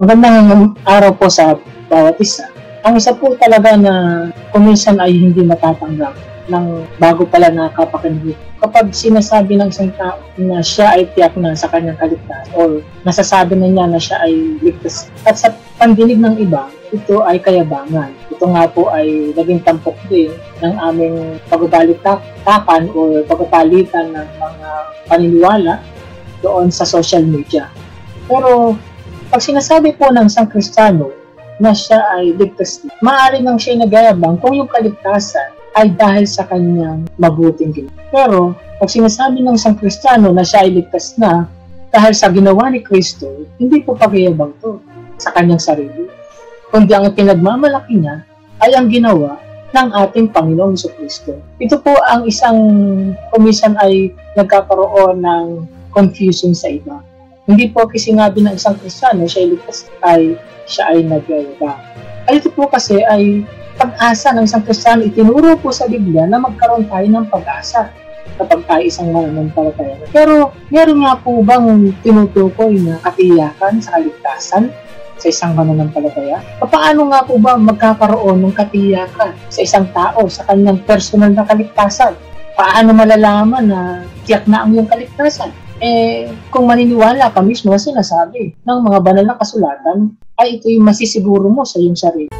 Magandang araw po sa bawat isa. Ang isa po talaga na kuminsan ay hindi matatanggap ng bago pala nakakapakinig. Kapag sinasabi ng isang tao na siya ay tiyak na sa kanyang kaligtas or nasasabi na niya na siya ay ligtas. At sa pandinig ng iba, ito ay kayabangan. Ito nga po ay naging tampok din ng aming pagbabalitakan o pagpapalitan ng mga paniniwala doon sa social media. Pero pag sinasabi po ng isang Kristiyano na siya ay ligtas, maaari nang siya nagayabang kung yung kaligtasan ay dahil sa kanyang mabuting ginawa. Pero pag sinasabi ng isang Kristiyano na siya ay ligtas na dahil sa ginawa ni Kristo, hindi po pagayabang to sa kanyang sarili. Kundi ang pinagmamalaki niya ay ang ginawa ng ating Panginoong Iso Kristo. Ito po ang isang kumisan ay nagkakaroon ng confusion sa iba hindi po kasi sinabi ng isang Kristiyano siya ay ligtas ay siya ay nagyayabang. Ay ito po kasi ay pag-asa ng isang Kristiyano. Itinuro po sa Biblia na magkaroon tayo ng pag-asa kapag tayo isang mananampalataya. Pero meron nga po bang tinutukoy na katiyakan sa kaligtasan sa isang mananampalataya? Paano nga po ba magkakaroon ng katiyakan sa isang tao sa kanyang personal na kaligtasan? Paano malalaman na tiyak na ang iyong kaligtasan? Eh, kung maniniwala ka mismo sa sinasabi ng mga banal na kasulatan, ay ito'y masisiguro mo sa iyong sarili.